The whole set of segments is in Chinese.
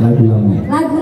来鼓掌。来。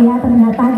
ya ternyata